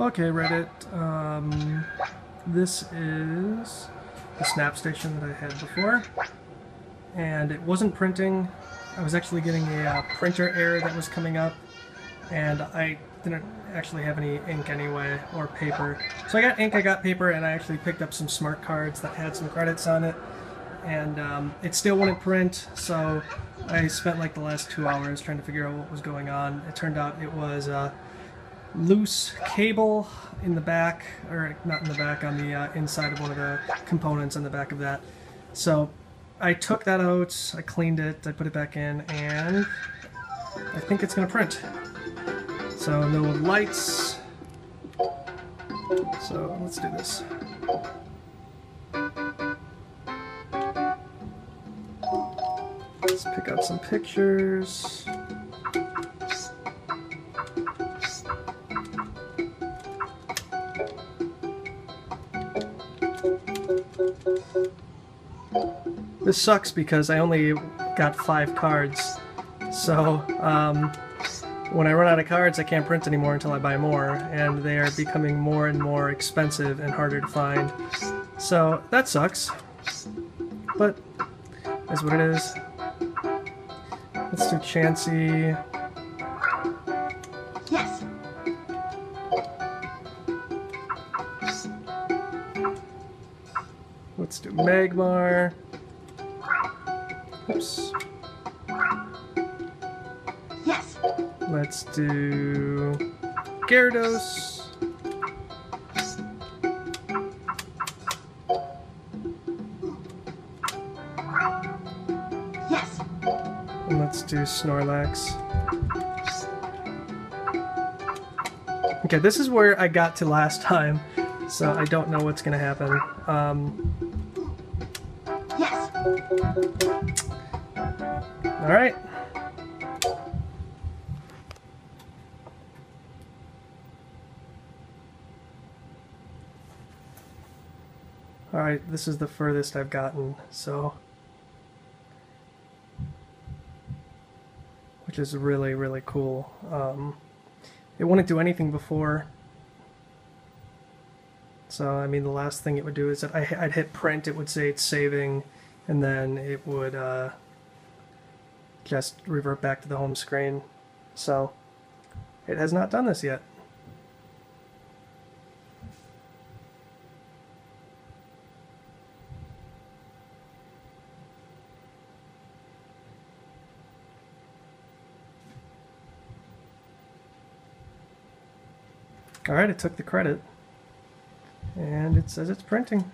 Okay, Reddit. Um, this is the snap station that I had before, and it wasn't printing. I was actually getting a uh, printer error that was coming up, and I didn't actually have any ink anyway, or paper. So I got ink, I got paper, and I actually picked up some smart cards that had some credits on it, and um, it still wouldn't print, so I spent like the last two hours trying to figure out what was going on. It turned out it was uh, loose cable in the back, or not in the back, on the uh, inside of one of the components on the back of that. So I took that out, I cleaned it, I put it back in, and I think it's going to print. So no lights. So let's do this. Let's pick up some pictures. This sucks because I only got five cards. So, um, when I run out of cards, I can't print anymore until I buy more, and they are becoming more and more expensive and harder to find. So, that sucks. But, that's what it is. Let's do Chansey. Yes. Let's do Magmar. Oops. Yes. Let's do Gyarados. Yes. And let's do Snorlax. Okay, this is where I got to last time, so I don't know what's gonna happen. Um, Yes. Alright. Alright, this is the furthest I've gotten, so. Which is really, really cool. Um, it wouldn't do anything before. So, I mean, the last thing it would do is that I, I'd hit print, it would say it's saving, and then it would uh, just revert back to the home screen. So, it has not done this yet. Alright, it took the credit. And it says it's printing.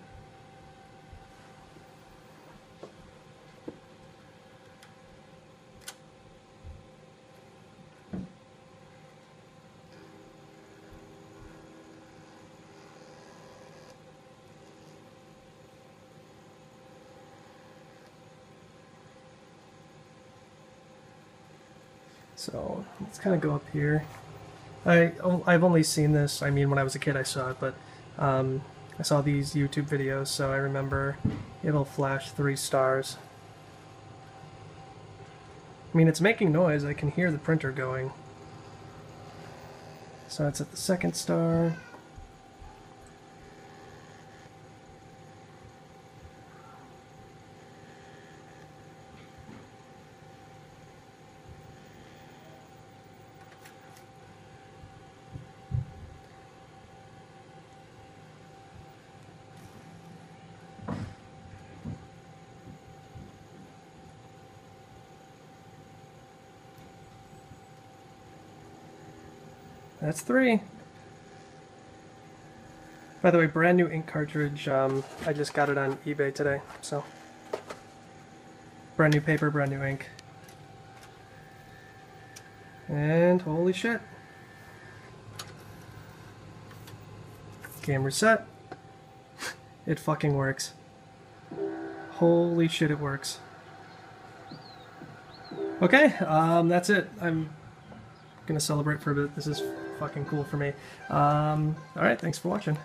So let's kind of go up here. I I've only seen this. I mean, when I was a kid, I saw it, but um, I saw these YouTube videos, so I remember it'll flash three stars. I mean, it's making noise. I can hear the printer going. So it's at the second star. That's three. By the way, brand new ink cartridge. Um, I just got it on eBay today, so. Brand new paper, brand new ink. And holy shit. Game reset. It fucking works. Holy shit, it works. Okay, um, that's it. I'm gonna celebrate for a bit. This is fucking cool for me. Um, Alright, thanks for watching.